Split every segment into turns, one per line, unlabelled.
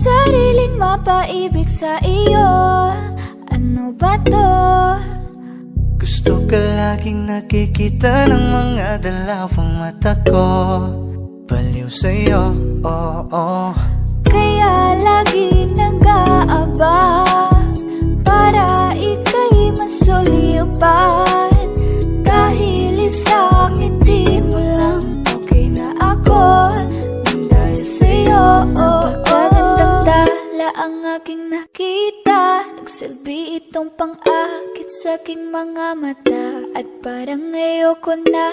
sariling mapaibig sa iyo Ano ba to?
Gusto ka laging nakikita ng mga dalawang mata ko Baliw sa'yo, oo oh, oh.
Kaya lagi nag-aaba ayoko na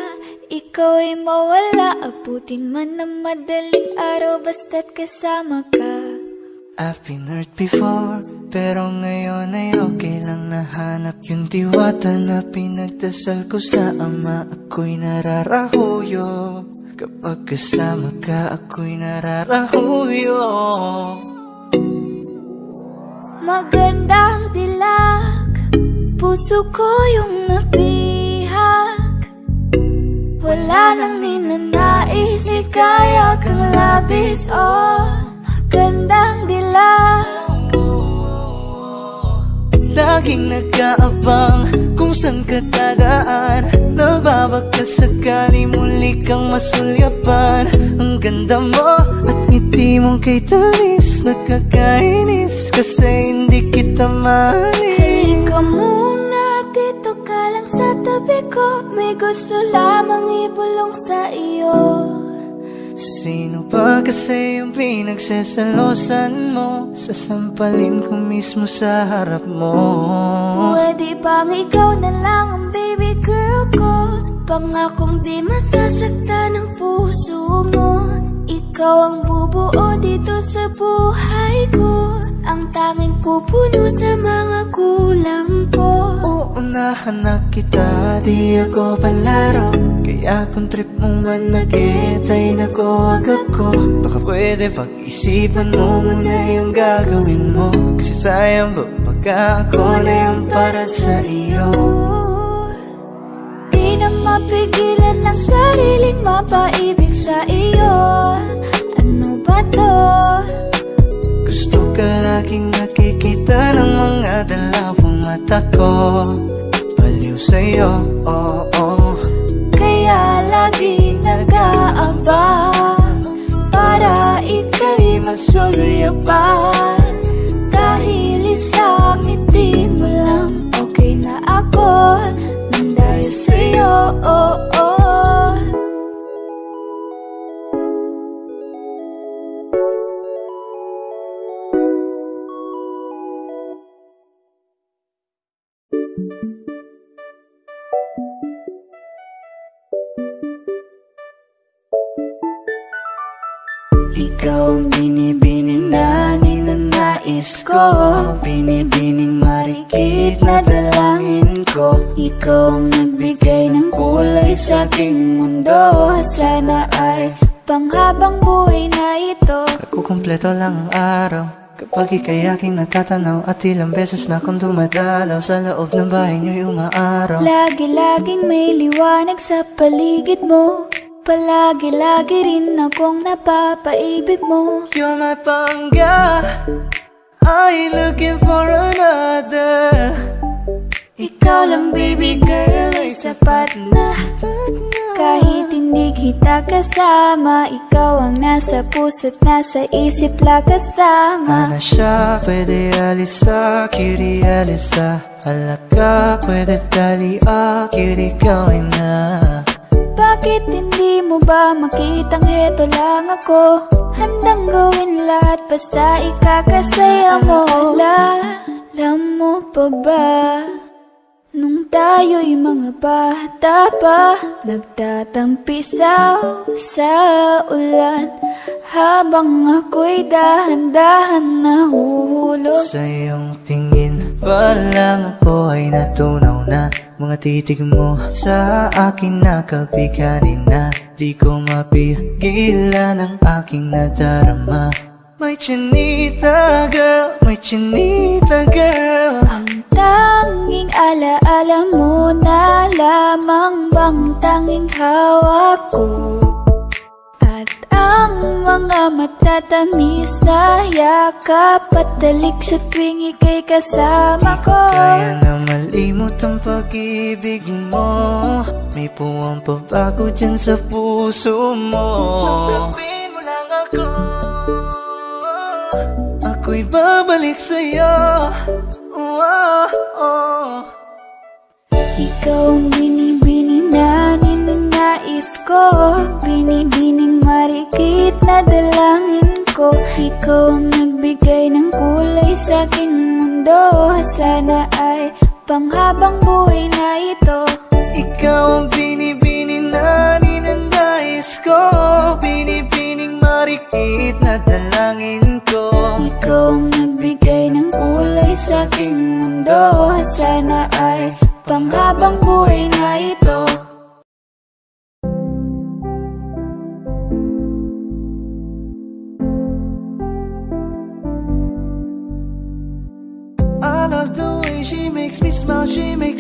ikaw ay mawala. Abutin man ng madaling araw basta't kasama ka.
I've been hurt before Pero ngayon ay okay lang nahanap Yung diwata na pinagdasal ko sa ama. Ako'y nararahuyo. Kapag kasama ka ako'y nararahuyo.
Magandang dilag Puso ko yung napihak Wala nang ninanais Ikaya kang labis Oh, magandang dilag
Laging nag-aabang kung saan ka dadaan. Nagbabaka sakali muli kang masulyapan. Ang ganda mo at ngiti mong kay tamis Nagkakainis kasi hindi kita maalis.
Halika muna, dito ka lang sa tabi ko May gusto lamang ibulong sa iyo.
Sino ba kasi yung pinagsasalosan mo? Sasampalin ko mismo sa harap mo.
Pwede bang ikaw na lang ang baby girl ko? Pangakong di masasaktan ang puso mo. Ikaw ang bubuo dito sa buhay ko. Ang tanging pupuno sa mga kulang ko
Uunahan na kita, di ako palaro. Kaya kung trip mo man nag-get ay nakuwag ako Baka pwede pag-isipan mo muna yung gagawin mo. Kasi sayang ba pagka ako na yung para sa iyo.
Di na mapigilan ang sariling mapaibig sa iyo. Ano ba to?
Gusto ka laging nakikita ng mga dalawang mata ko sa'yo, oh, oh.
Kaya lagi nag-aaba Para ika'y masulyapan Dahil sa akin di mo lang okay na ako Nang dahil sa'yo, oh, oh.
Ikaw ang
nagbigay ng kulay sa aking mundo. Sana ay panghabang buhay na ito.
Nagkukumpleto lang ang araw. Kapag ika'y aking natatanaw At ilang beses na akong dumadalaw Sa loob ng bahay niyo'y umaaraw.
Lagi-laging may liwanag sa paligid mo. Palagi-lagi rin akong napapaibig mo.
You're my pangga I ain't looking for another
Ikaw lang baby girl ay sapat na. Kahit hindi kita kasama Ikaw ang nasa puso't nasa isip lakas tama.
Ana siya, pwede alisa, kiri alisa. Halaka, pwede tali, ah, kiri gawin na.
Bakit hindi mo ba makitang heto lang ako? Handang gawin lahat basta ikakasaya mo. Alam mo pa ba tayo'y mga bata pa Nagtatampisaw sa ulan Habang ako'y dahan-dahan nahuhulog.
Sa iyong tingin pa lang ako ay natunaw na. Mga titig mo sa akin nakabiganin na. Di ko mapigilan ang aking nadarama. May chinita girl, may chinita girl.
Ang tanging alaala mo na lamang bang tanging hawak ko? At ng mga matatamis na yakap At dalik sa tuwing ika'y kasama ko.
Kaya na malimot ang pag-ibig mo. May puwang pabago dyan sa puso mo. Tanggapin mo lang ako. Ako'y babalik sa'yo. Oh, oh, oh.
Ikaw ang binibini na ninanais ko. Binibining marikit na dalangin ko. Ikaw ang nagbigay ng kulay sa aking mundo. Sana ay panghabang buhay na ito.
Ikaw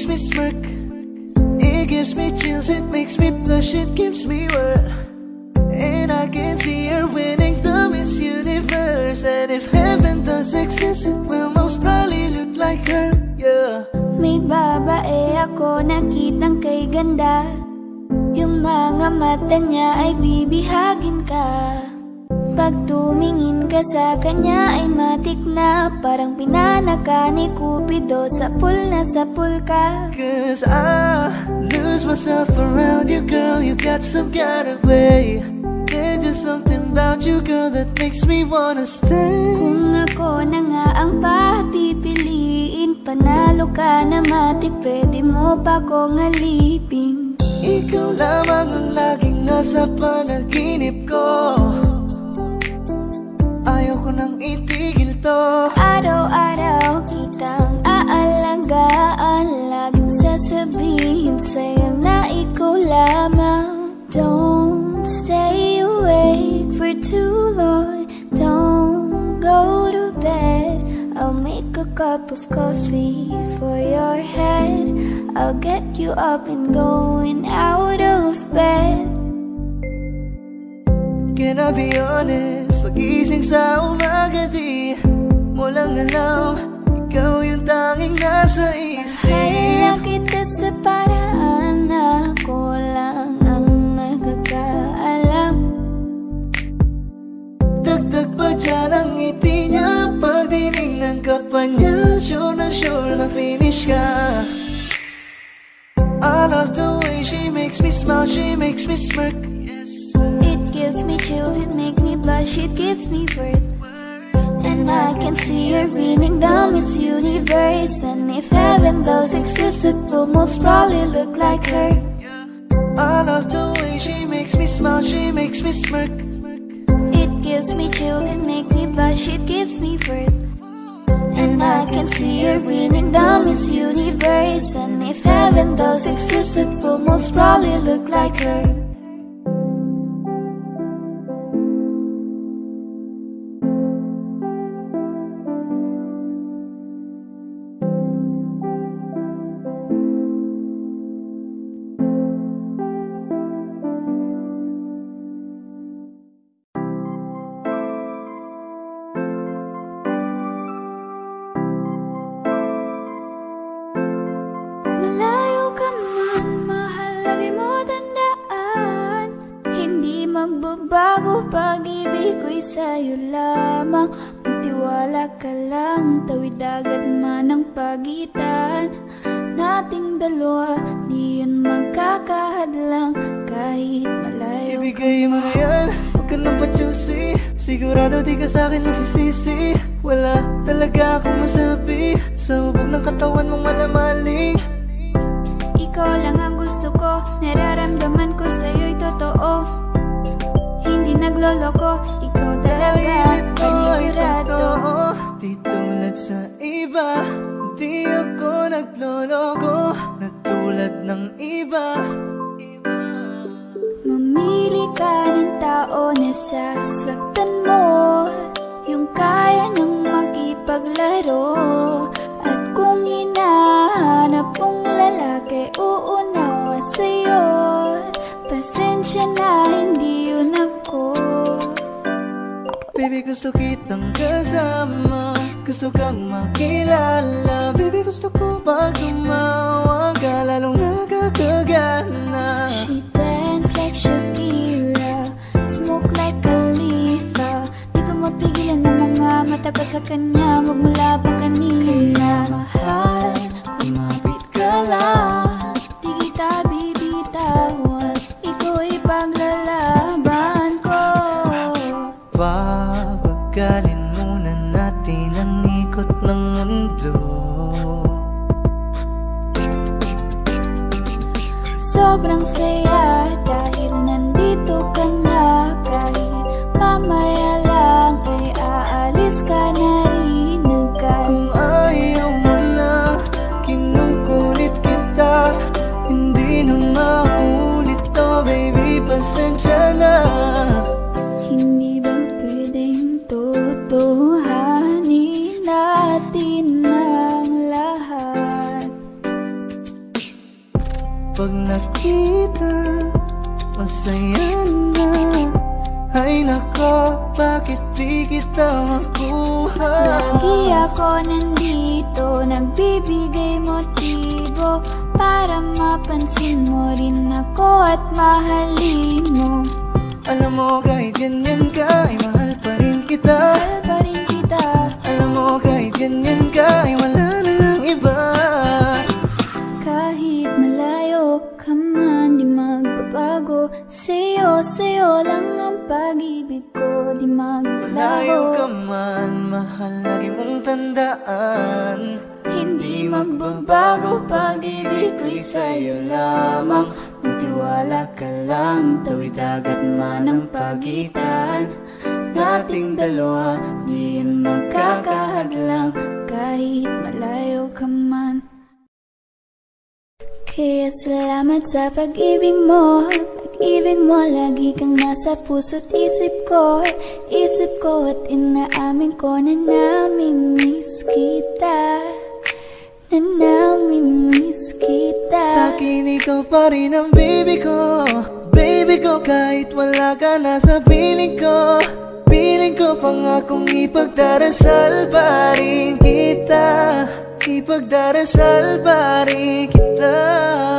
me smirk. It gives me chills, it makes me blush, it gives me wet And I can see her winning the Miss Universe. And if heaven does exist, it will most probably look like her, yeah.
May babae ako nakitang kay ganda Yung mga mata niya ay bibihagin ka Pag tumingin ka sa kanya ay matik na Parang pinanaka ni Cupido sa pool na sa pool ka
Cause I lose myself around you, girl. You got some kind of way. There's just something about you, girl, that makes me wanna stay.
Kung ako na nga ang papipiliin Panalo ka na matik pwede mo pa kong alipin
Ikaw lamang ang laging nasa panaginip ko.
You up and going out of bed.
Can I be honest? Pag-ising sa umaga di mo lang alam. Ikaw yung tanging nasa isip.
Lang kita sa paraan ako lang ang nagkakaalam.
Dagdag pa dyan ang ngiti niya. Pag dinignan ka pa niya Sure na sure na finish ka love the way she makes me smile She makes me smirk. Yes
It gives me chills, it makes me blush, it gives me birth And I can see her beaming down its Universe. And if heaven does exist, it will most probably look like her.
I love the way she makes me smile She makes me smirk.
It gives me chills, it makes me blush, it gives me birth And I can see her beaming down Miss Universe And if heaven does exist, it will most probably look like her sa'yo lamang. Magtiwala ka lang, tawid agad man ang pagitan Nating dalawa, di yan magkakahadlang Kahit malayo
Ibigay mo na yan Huwag ka nang pa-juicy Sigurado di ka sa'kin magsisisi Wala talaga akong masabi. Sa hubog ng katawan mong malamaling.
Ikaw lang ang gusto ko Nararamdaman ko sa'yo'y totoo. Hindi nagloloko
Ito ay totoo Di tulad sa iba Di ako nagloloko. Na tulad ng Iba gusto kitang kasama. Gusto kang makilala. Baby gusto ko pag tumawa ka Lalong nakakagana.
She dance like Shakira Smoke like Khalifa. Di ko mapigilan ng mga mata ko sa kanya. Magmula pa
ng mundo.
Sobrang saya
Pag nakita, masaya na. Ay nako, bakit di kita makuha?
Lagi ako nandito, nagbibigay motibo. Para mapansin mo rin ako at mahalin mo.
Alam mo kahit ganyan ka, ay mahal pa rin kita.
Mahal pa rin kita.
Alam mo kahit ganyan ka, ay wala na lang iba
Sa'yo, sa'yo lang ang pag-ibig ko Di
Layo ka
maglaho
man, mahal lagi mong tandaan.
Hindi magbabago pag-ibig ko'y sa'yo lamang.
Magtiwala ka lang, tawid agad man ang pagitan. Nating dalawa, di yan magkakahadlang.
Kahit malayo ka man. Kaya salamat sa pag-ibig mo Pag-ibig mo, lagi kang nasa puso't isip ko. Isip ko at inaamin ko na namimiss kita. Na namimiss kita.
Sa akin ikaw pa rin ang baby ko. Baby ko kahit wala ka na sa piling ko. Piling ko pangakong ipagdarasal pa rin kita. Ipagdarasal pa rin kita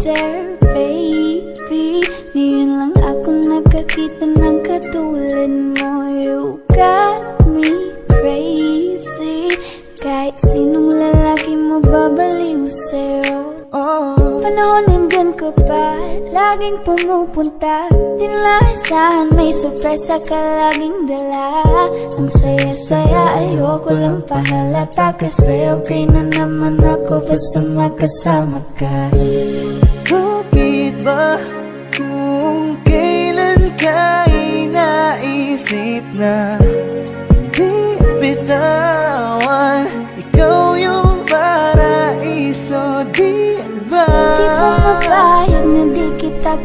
there, baby Ngayon lang ako nakakita ng katulad mo You got me crazy. Kahit sinong lalaki mo babaliw sa'yo Panahon nandyan ka pa Laging pumupunta. Di naasahan may sorpresa ka laging dala. Ang saya-saya ayoko lang pahalata. Kasi okay na naman ako basta magkasama ka.
Bakit ba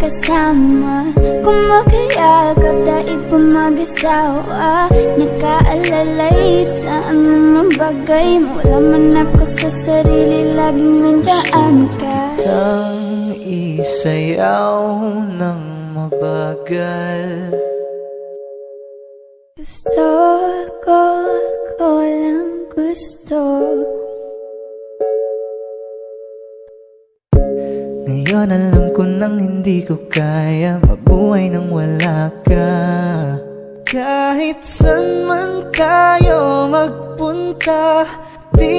kasama. Kung magkayagap daig pa mag-asawa Nakaalalay sa anumang bagay. Wala man ako sa sarili Laging nandiyan ka.
Tang isayaw ng mabagal Ngayon alam ko nang hindi ko kaya Mabuhay nang wala ka. Kahit saan man tayo magpunta Di